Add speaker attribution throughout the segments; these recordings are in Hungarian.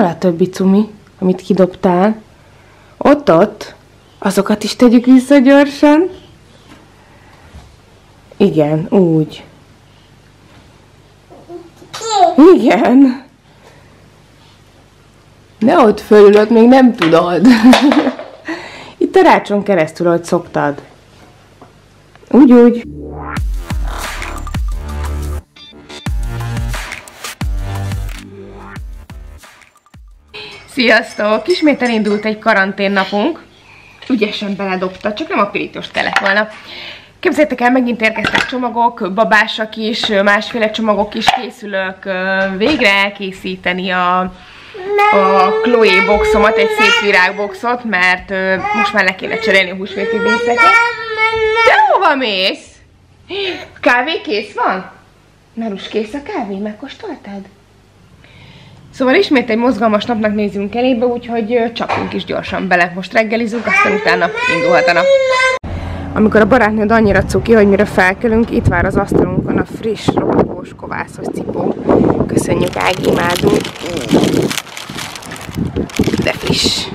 Speaker 1: Hol a többi cumi, amit kidobtál? Ott, ott. Azokat is tegyük vissza gyorsan. Igen, úgy. Igen. Ne ott fölül, ott még nem tudod. Itt a rácson keresztül, ahogy szoktad. Úgy, úgy. Sziasztok! Ismét elindult egy karanténnapunk. Ügyesen beledobta, csak nem a pirítos kellett volna. Képzeljétek el, megint érkeztek csomagok, babásak is, másféle csomagok is készülök végre elkészíteni a, a Chloe boxomat, egy szép virágboxot, mert most már le kéne cserélni a húsvéti díszeket. Te hova mész? Kávé kész van? Narus, kész a kávé? Megkóstoltad? Szóval ismét egy mozgalmas napnak nézünk elébe, úgyhogy csapjunk is gyorsan bele. Most reggelizünk, aztán utána indulhat a nap. Amikor a barátnőd annyira cuki, hogy mire felkelünk, itt vár az asztalunkon a friss, robogós, kovászos cipó. Köszönjük, Ági, imádunk. De friss.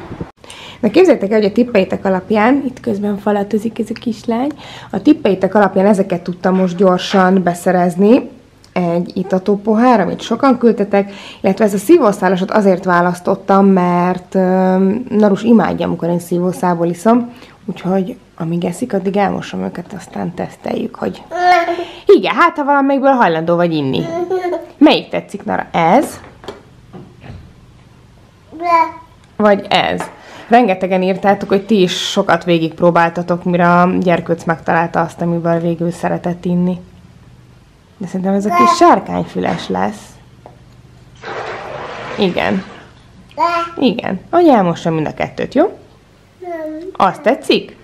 Speaker 1: Na képzeljétek el, hogy a tippeitek alapján, itt közben falatozik ez a kislány, a tippeitek alapján ezeket tudtam most gyorsan beszerezni, egy itató pohár, amit sokan küldtetek, illetve ez a szívószálasot azért választottam, mert Narus imádja, amikor én szívószából iszom, úgyhogy amíg eszik, addig elmosom őket, aztán teszteljük, hogy... Igen, hát ha valamelyikből hajlandó vagy inni. Melyik tetszik, Nara? Ez? Vagy ez? Rengetegen írtátok, hogy ti is sokat végigpróbáltatok, mire a gyerkőc megtalálta azt, amivel végül szeretett inni. De szerintem ez a kis sárkányfüles lesz. Igen. Igen. Hogy elmossa mind a kettőt, jó? Nem. Azt tetszik?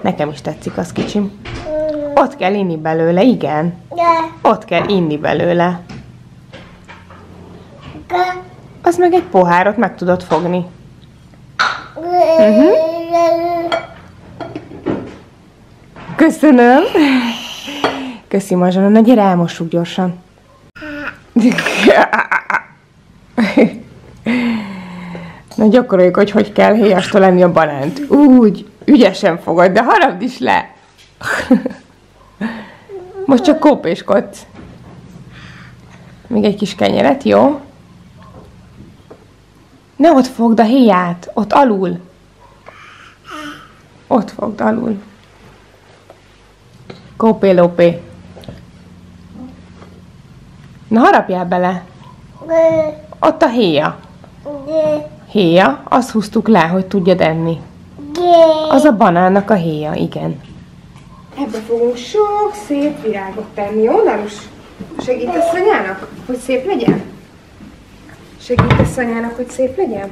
Speaker 1: Nekem is tetszik az kicsim. Ott kell inni belőle, igen. Ott kell inni belőle. Az meg egy pohárot meg tudod fogni. Uh-huh. Köszönöm. Köszi, Mazsana. Na gyere, elmossuk gyorsan. Na gyakoroljuk, hogy hogy kell héjastól lenni a banánt. Úgy, ügyesen fogod, de haragd is le. Most csak kópéskodsz. Még egy kis kenyeret, jó? Ne ott fogd a héját, ott alul. Ott fogd alul. Kópé-lópé. Na harapjál bele. Ott a héja. Héja, azt húztuk le, hogy tudjad enni. Az a banánnak a héja, igen. Ebbe fogunk sok szép virágot tenni, jó, Narus? Segítesz anyának, hogy szép legyen? Segítesz anyának, hogy szép legyen?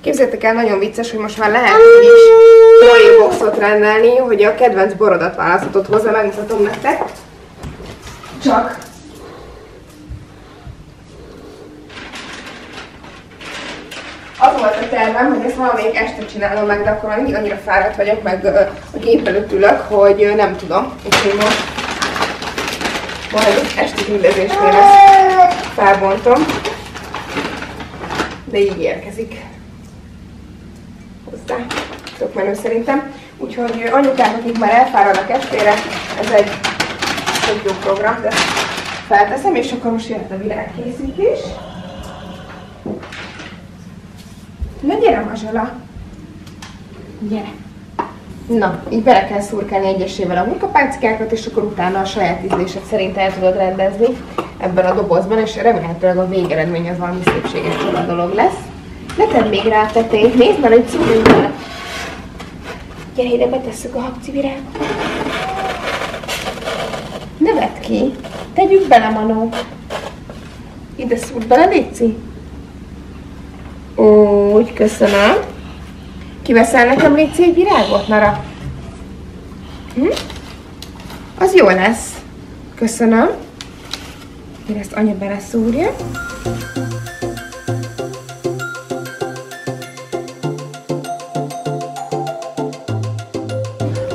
Speaker 1: Képzeljétek el, nagyon vicces, hogy most már lehet is boxot rendelni, hogy a kedvenc borodat választhatod hozzá, megmutatom nektek. Csak az volt a tervem, hogy ezt valamelyik este csinálom meg, de akkor mindig annyira fáradt vagyok, meg a gép előtt ülök, hogy nem tudom. Úgyhogy most majd esti rendezésnél ezt felbontom. De így érkezik hozzá. Tök menő szerintem. Úgyhogy anyukák, akik már elfáradnak estére, ez egy tök jó program, de felteszem, és akkor most jöhet a virágkészítés. Na gyere, Mazsola! Gyere! Na, így bele kell szurkálni egyesével a hurkapácikákat, és akkor utána a saját ízlésed szerint el tudod rendezni ebben a dobozban, és remélhetőleg a végeredmény az valami szépséges csoda dolog lesz. Ne tedd még rá a tetejét, nézd már, hogy cukrunk Gyere ide, betesszük a habcivirágot. Ne vedd ki. Tegyük bele, Manó. Ide szúrt bele, Léci. Úgy, köszönöm. Kiveszel nekem Léci egy virágot, Nara? Hm? Az jó lesz. Köszönöm. Én ezt anya beleszúrja.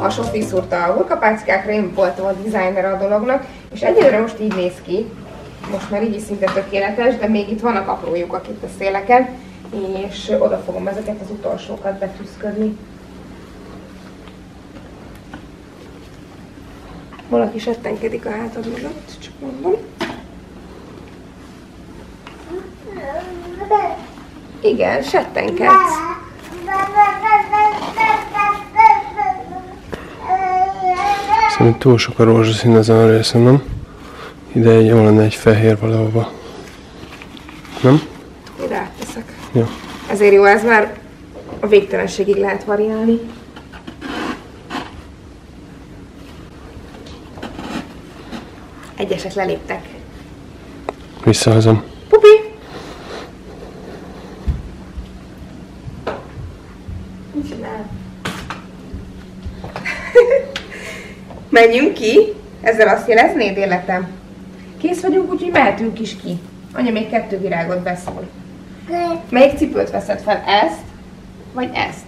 Speaker 1: A Sofi szúrta a hurkapáckákra, én voltam a designer a dolognak, és egyelőre most így néz ki, most már így is szinte tökéletes, de még itt vannak apró lyukak itt a széleken, és oda fogom ezeket az utolsókat betűzködni. Valaki settenkedik a hátad mögött, csak mondom. Igen, settenkedsz.
Speaker 2: Szerintem túl sok a rózsaszín ezen a részen, nem? Ide egy, jó lenne egy fehér valahova. Nem?
Speaker 1: Átteszek.
Speaker 2: Jó.
Speaker 1: Ezért jó ez, mert a végtelenségig lehet variálni. Egyesek leléptek.
Speaker 2: Visszahozom.
Speaker 1: Pupi! Mit csinál? Menjünk ki? Ezzel azt jeleznéd, életem? Kész vagyunk, úgyhogy mehetünk is ki. Anya még kettő virágot beszól. Melyik cipőt veszed fel? Ezt? Vagy ezt?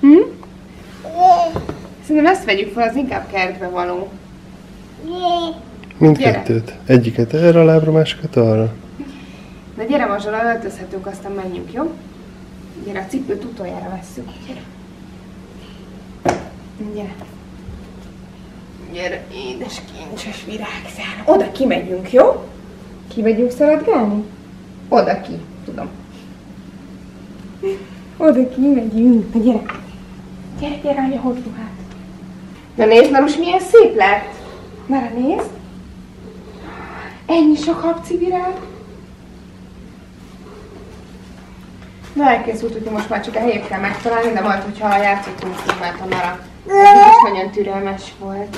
Speaker 1: Hm? Szerintem ezt vegyük fel, az inkább kertbe való.
Speaker 2: Mindkettőt. Egyiket erre a lábra, másikat arra.
Speaker 1: Na gyere, Mazsola, öltözhetünk, aztán menjünk, jó? Gyere, a cipőt utoljára vesszük. Gyere. Gyere. Gyere, édes kincses virágszál. Oda kimegyünk, jó? Kimegyünk szaladgálni? Oda ki, tudom. Oda kimegyünk. Na gyere. Gyere, gyere, anya, hozd ruhát. Na nézd, Narus, milyen szép lett. Na, nézd. Ennyi sok habcivirág. Na elkészült, hogy most már csak a helyét kell megtalálni, de majd, hogyha játszottunk filmet a nara. Ez is nagyon türelmes volt.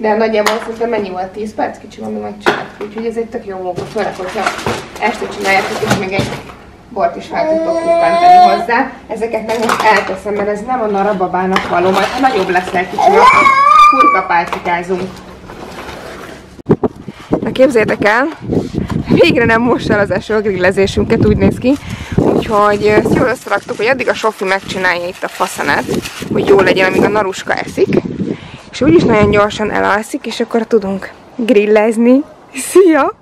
Speaker 1: De nagyjából szerintem mennyi volt? 10 perc? Kicsi valami megcsináltuk, úgyhogy ez egy tök jó munka, főleg, hogyha este csináljátok, és még egy bort is fel tudtok kuppantani hozzá. Ezeket meg most elteszem, mert ez nem a narababának való, majd ha nagyobb leszel kicsi, akkor furkapálcikázunk. Na képzétek el, végre nem most el az eső a grillezésünket, úgy néz ki. Úgyhogy ezt jól összeraktuk, hogy addig a Sofi megcsinálja itt a faszanet, hogy jó legyen, amíg a naruska eszik. És úgyis nagyon gyorsan elalszik, és akkor tudunk grillezni. Szia!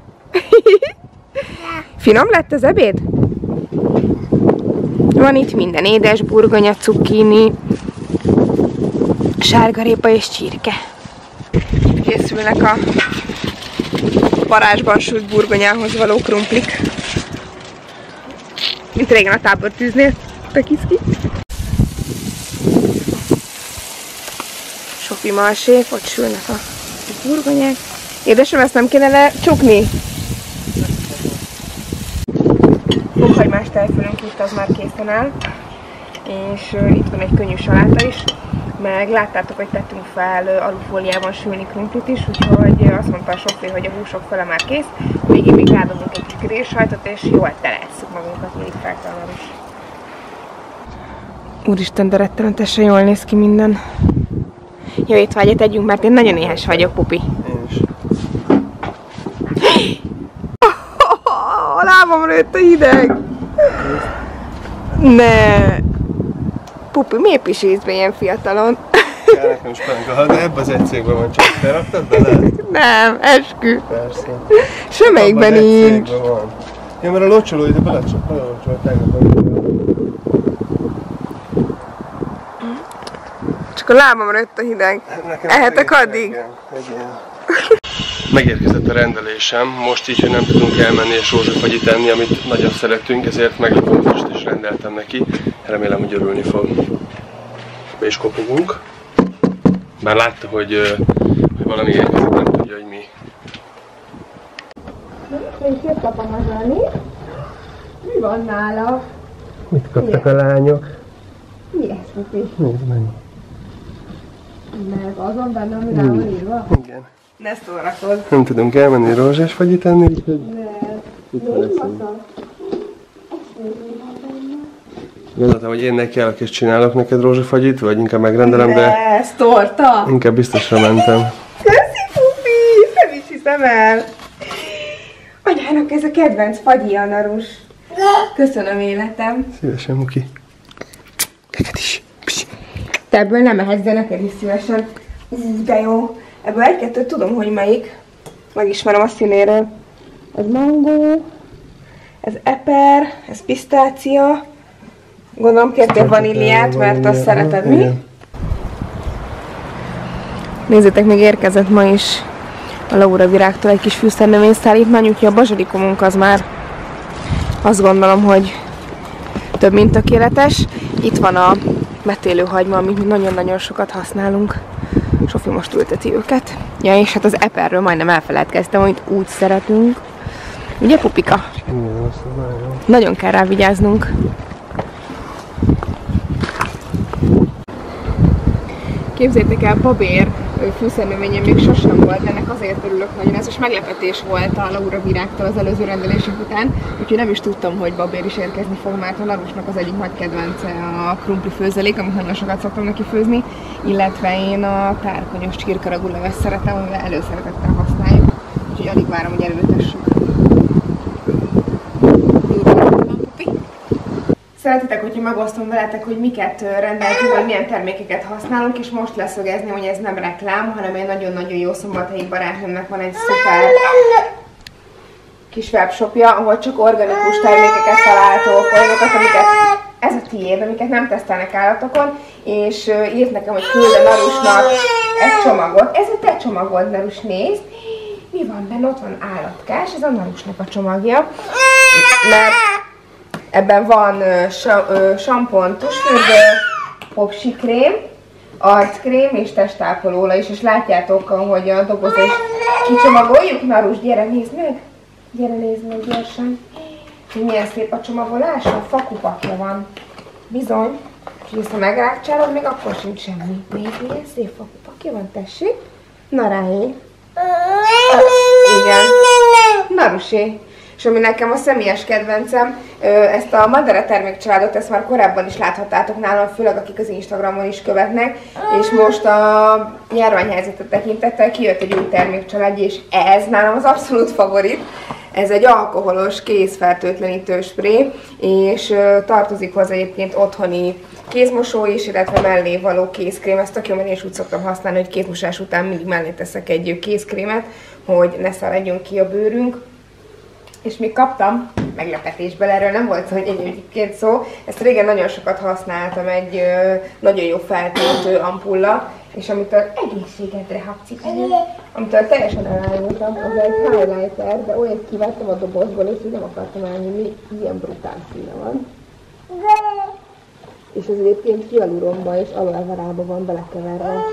Speaker 1: Finom lett az ebéd? Van itt minden, édes burgonya, cukkini, sárgarépa és csirke. Készülnek a parázsban sült burgonyához való krumplik. Mint régen a tábortűznél. Pekiszki. Sofi malsék, ott sülnek a burgonyák. Édesem, ezt nem kéne lecsukni? Fokhagymás tejfölünk itt, az már készen áll. És itt van egy könnyű saláta is. Meg láttátok, hogy tettünk fel alufóliában sülni krumplit is, úgyhogy azt mondta a Sofi, hogy a húsok fele már kész. Végén még rádobunk egy kis grillsajtot, és jól telesszük magunkat, mindig is. Úristen, de rettenetesen jól néz ki minden. Jó étvágyat együnk, mert én nagyon éhes vagyok, pupi.
Speaker 2: Én is.
Speaker 1: A lábamra jött a hideg. Ne. Pupi, miért pisilsz be ilyen fiatalon?
Speaker 2: Kell nekem is penka, de ebben az egy cégben van csak. Te raktad bele?
Speaker 1: Nem, eskü.
Speaker 2: Persze.
Speaker 1: Semmelyikben nincs.
Speaker 2: van. Ja, mert a locsoló ide bele csak belocsolt tegnap.
Speaker 1: Csak a lábamra jött a hideg.
Speaker 2: Nekem
Speaker 1: Ehetek addig?
Speaker 2: Igen. Megérkezett a rendelésem, most így, hogy nem tudunk elmenni és rózsafagyit enni, amit nagyon szeretünk, ezért meglepődést is rendeltem neki. Remélem, hogy örülni fog. Be is kopogunk. Bár látta, hogy, hogy valami érkezett, nem tudja, hogy mi.
Speaker 1: Még jött papa mazsolni. Mi van nála?
Speaker 2: Mit kaptak a lányok?
Speaker 1: Mi ez, pupi?
Speaker 2: Nézd meg.
Speaker 1: Meg azon benne, ami rá van írva?
Speaker 2: Igen.
Speaker 1: Ne szórakozz.
Speaker 2: Nem tudunk elmenni rózsás fagyit enni, úgyhogy itt van. Gondoltam, hogy én nekiállok és csinálok neked rózsafagyit, vagy inkább megrendelem, de
Speaker 1: ez torta.
Speaker 2: inkább biztosra mentem.
Speaker 1: Köszi, pupi! Nem is hiszem el. Anyának ez a kedvenc fagyi anarus. Köszönöm életem.
Speaker 2: Szívesen, Muki.
Speaker 1: Te ebből nem ehetsz, de neked is szívesen. Ú, de jó. Ebből egy-kettőt tudom, hogy melyik. Megismerem a színéről. Ez mangó, ez eper, ez pisztácia. Gondolom kértél vaníliát, mert azt szereted, mi?
Speaker 2: Igen.
Speaker 1: Nézzétek, még érkezett ma is a Laura virágtól egy kis fűszernövényszállítmány, úgyhogy a bazsalikomunk az már azt gondolom, hogy több mint tökéletes. Itt van a metélőhagyma, amit mi nagyon-nagyon sokat használunk. Sofi most ülteti őket. Ja, és hát az eperről majdnem elfeledkeztem, amit úgy szeretünk. Ugye, Pupika?
Speaker 2: Nagyon
Speaker 1: kell rá vigyáznunk. Képzeljétek el, babér fűszernövényen még sosem volt, ennek azért örülök nagyon, ez is meglepetés volt a Laura virágtól az előző rendelésünk után, úgyhogy nem is tudtam, hogy babér is érkezni fog, mert a Larusnak az egyik nagy kedvence a krumpli főzelék, amit nagyon sokat szoktam neki főzni, illetve én a tárkonyos csirkaragú leves szeretem, amivel előszeretettel használjuk, úgyhogy alig várom, hogy előtessük. Szeretitek, hogyha megosztom veletek, hogy miket rendeltünk, vagy milyen termékeket használunk, és most leszögezni, hogy ez nem reklám, hanem egy nagyon-nagyon jó szombathelyi barátnőmnek van egy szuper kis webshopja, ahol csak organikus termékeket találtok, olyanokat, amiket ez a tiéd, amiket nem tesztelnek állatokon, és írt nekem, hogy küldön Narusnak egy csomagot. Ez a te csomagod, Narus, nézd. Mi van benne? Ott van állatkás, ez a Narusnak a csomagja. Mert Ebben van sampon, tusfürdő, popsikrém, arckrém és testápolóla is, és látjátok, hogy a doboza is kicsomagoljuk. Narus, gyere, nézd meg! Gyere, nézd meg gyorsan! Milyen szép a csomagolása, fakupakja van. Bizony. És ha megrákcsálod, még akkor sincs semmi. Nézd, milyen szép fakupakja van, tessék. Na ráé. Igen. Narusé. És ami nekem a személyes kedvencem, ezt a Madara termékcsaládot, ezt már korábban is láthattátok nálam, főleg akik az Instagramon is követnek, és most a járványhelyzetet tekintettel kijött egy új termékcsalád, és ez nálam az abszolút favorit. Ez egy alkoholos kézfertőtlenítő spré, és tartozik hozzá egyébként otthoni kézmosó is, illetve mellé való kézkrém. Ezt tök jó, mert én is úgy szoktam használni, hogy kézmosás után mindig mellé teszek egy kézkrémet, hogy ne szaladjon ki a bőrünk és még kaptam meglepetésből, erről nem volt szó, hogy egyébként szó, ezt régen nagyon sokat használtam, egy ö, nagyon jó feltöltő ampulla, és amitől egészségedre hapcipelem, amitől teljesen elájultam, az egy highlighter, de olyat kivettem a dobozból, és így nem akartam elnyomni, ilyen brutál színe van. És ez egyébként hialuromba és aloe van belekeverve.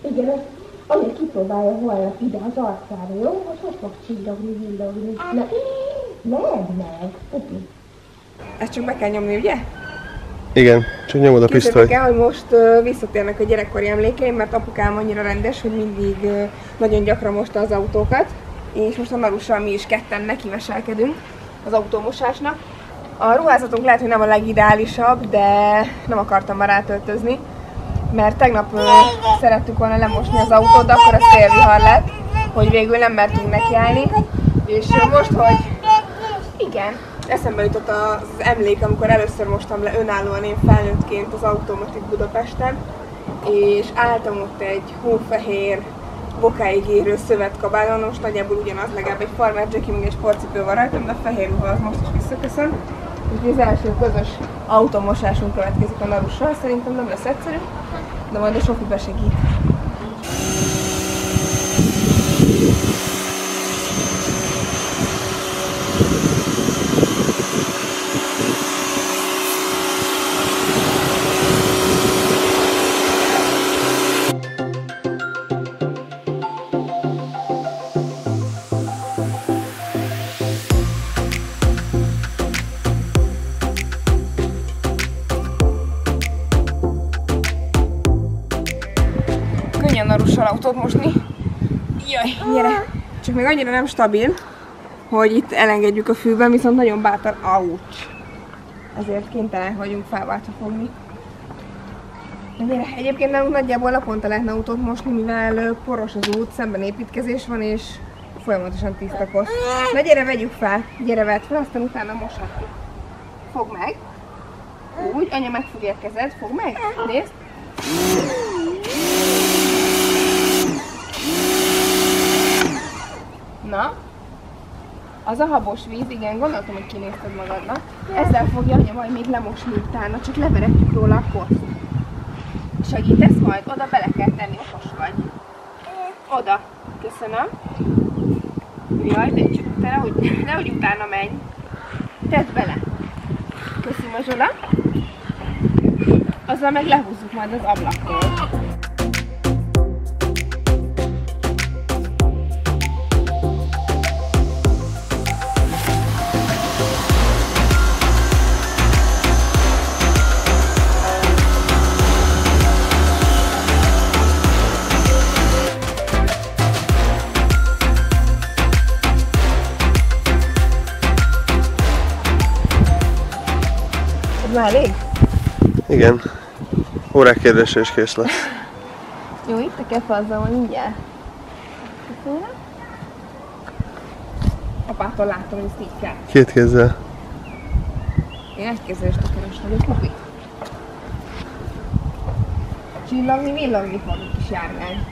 Speaker 1: Igen, ami kipróbálja holnap ide az arcára, jó? Hogy hogy fog csillogni, villogni. Ne, meg, meg, Pupi. Ezt csak be kell nyomni, ugye?
Speaker 2: Igen, csak nyomod a pisztolyt.
Speaker 1: El, hogy most uh, visszatérnek a gyerekkori emlékeim, mert apukám annyira rendes, hogy mindig uh, nagyon gyakran mosta az autókat, és most a Narussal mi is ketten nekiveselkedünk az autómosásnak. A ruházatunk lehet, hogy nem a legideálisabb, de nem akartam már rátöltözni, mert tegnap ö, szerettük volna lemosni az autót, de akkor a szélvihar lett, hogy végül nem mertünk nekiállni. És ö, most, hogy igen, eszembe jutott az emlék, amikor először mostam le önállóan én felnőttként az autómat itt Budapesten, és álltam ott egy hófehér, bokáig érő szövetkabálon, most nagyjából ugyanaz, legalább egy farmer jacky, meg egy sportcipő van rajtam, de a fehér ruha az most is visszaköszön. Úgyhogy az első közös autómosásunk következik a Narussal, szerintem nem lesz egyszerű, de majd a Sofi besegít. Narussal autót mosni. Jaj, gyere! Csak még annyira nem stabil, hogy itt elengedjük a fűben, viszont nagyon bátor. Aucs! Ezért kénytelenek vagyunk felváltva fogni. Egyébként nálunk nagyjából naponta lehetne autót mosni, mivel poros az út, szemben építkezés van, és folyamatosan tisztakos. Na gyere, vegyük fel, gyere, vedd fel, aztán utána moshatjuk. Fogd meg. Úgy, anya megfogja a kezed, fogd meg, nézd. Na? Az a habos víz, igen, gondoltam, hogy kinézted magadnak. Ezzel fogja anya majd még lemosni utána, csak leveretjük róla a koszt. Segítesz majd? Oda bele kell tenni, okos vagy. Oda. Köszönöm. Jaj, de csak te nehogy, nehogy utána menj. Tedd bele. Köszi, Mazsola. Azzal meg lehúzzuk majd az ablaktól. Elég?
Speaker 2: Igen. Órák kérdése is kész lesz.
Speaker 1: Jó, itt a kefe azzal majd mindjárt. Köszönöm. Apától láttam, hogy ezt így kell.
Speaker 2: Két kézzel.
Speaker 1: Én egy kezelést keres vagyok, Mobi. Csillagni, villogni fog a kis járgány.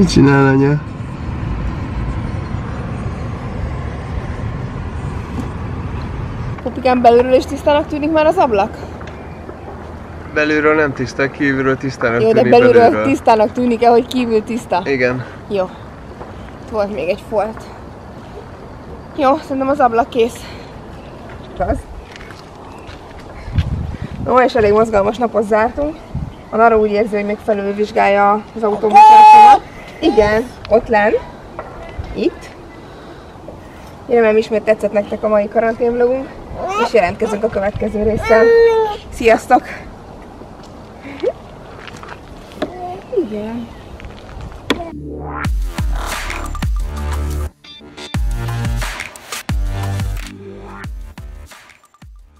Speaker 2: Mit csinál anya?
Speaker 1: Popikán belülről is tisztának tűnik már az ablak?
Speaker 2: Belülről nem tiszta, kívülről tisztának
Speaker 1: Jó, de
Speaker 2: tűnik
Speaker 1: belülről
Speaker 2: belülről.
Speaker 1: tisztának tűnik-e, hogy kívül tiszta?
Speaker 2: Igen.
Speaker 1: Jó. Itt volt még egy folt. Jó, szerintem az ablak kész. Az. Na, ma is elég mozgalmas napot zártunk. A Nara úgy érzi, hogy még felülvizsgálja az autóbuszásomat. Igen, ott len. Itt. Remélem ismét tetszett nektek a mai karanténvlogunk, és jelentkezünk a következő résszel. Sziasztok!